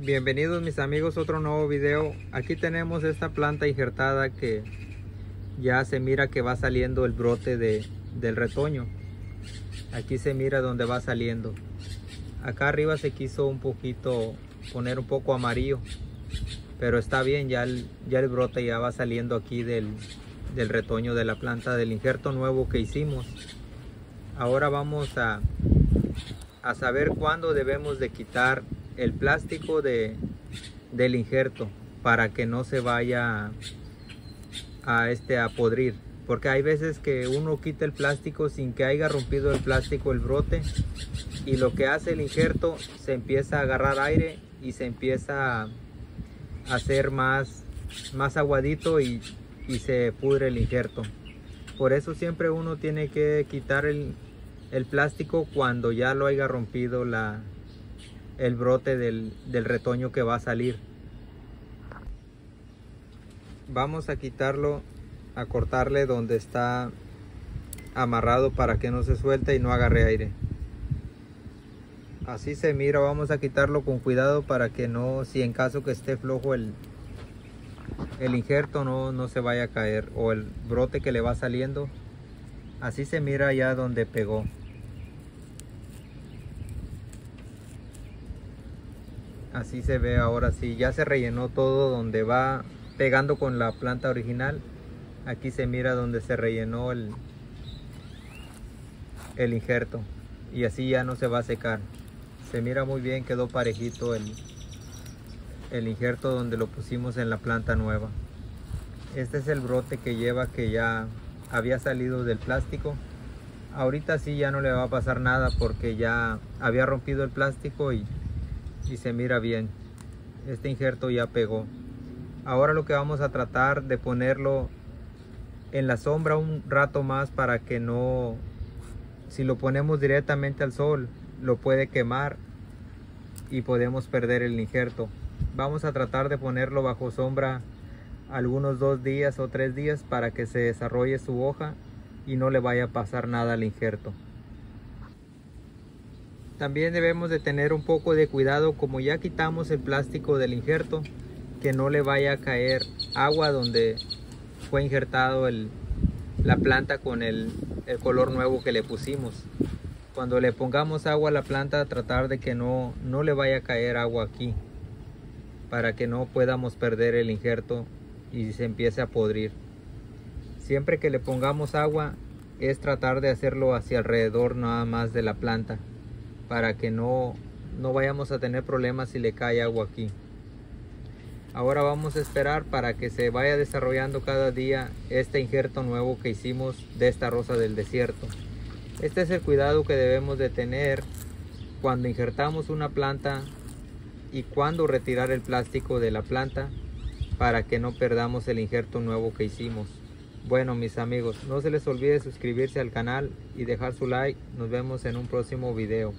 Bienvenidos mis amigos otro nuevo video. Aquí tenemos esta planta injertada que ya se mira que va saliendo el brote de, del retoño. Aquí se mira donde va saliendo. Acá arriba se quiso un poquito poner un poco amarillo. Pero está bien, ya el, ya el brote ya va saliendo aquí del, del retoño de la planta, del injerto nuevo que hicimos. Ahora vamos a, a saber cuándo debemos de quitar el plástico de, del injerto para que no se vaya a, este, a podrir. Porque hay veces que uno quita el plástico sin que haya rompido el plástico el brote y lo que hace el injerto se empieza a agarrar aire y se empieza a hacer más, más aguadito y, y se pudre el injerto. Por eso siempre uno tiene que quitar el, el plástico cuando ya lo haya rompido la, el brote del, del retoño que va a salir. Vamos a quitarlo, a cortarle donde está amarrado para que no se suelte y no agarre aire. Así se mira, vamos a quitarlo con cuidado para que no, si en caso que esté flojo el, el injerto no, no se vaya a caer o el brote que le va saliendo. Así se mira ya donde pegó. Así se ve ahora sí ya se rellenó todo donde va pegando con la planta original. Aquí se mira donde se rellenó el el injerto y así ya no se va a secar. Se mira muy bien quedó parejito el el injerto donde lo pusimos en la planta nueva. Este es el brote que lleva que ya había salido del plástico. Ahorita sí ya no le va a pasar nada porque ya había rompido el plástico y y se mira bien. Este injerto ya pegó. Ahora lo que vamos a tratar de ponerlo en la sombra un rato más para que no si lo ponemos directamente al sol lo puede quemar y podemos perder el injerto. Vamos a tratar de ponerlo bajo sombra algunos dos días o tres días para que se desarrolle su hoja y no le vaya a pasar nada al injerto también debemos de tener un poco de cuidado como ya quitamos el plástico del injerto que no le vaya a caer agua donde fue injertado la planta con el, el, color nuevo que le pusimos. Cuando le pongamos agua a la planta tratar de que no, no le vaya a caer agua aquí para que no podamos perder el injerto y se empiece a podrir. Siempre que le pongamos agua es tratar de hacerlo hacia alrededor nada más de la planta para que no, no vayamos a tener problemas si le cae agua aquí. Ahora vamos a esperar para que se vaya desarrollando cada día este injerto nuevo que hicimos de esta rosa del desierto. Este es el cuidado que debemos de tener cuando injertamos una planta y cuando retirar el plástico de la planta para que no perdamos el injerto nuevo que hicimos. Bueno mis amigos, no se les olvide suscribirse al canal y dejar su like. Nos vemos en un próximo video.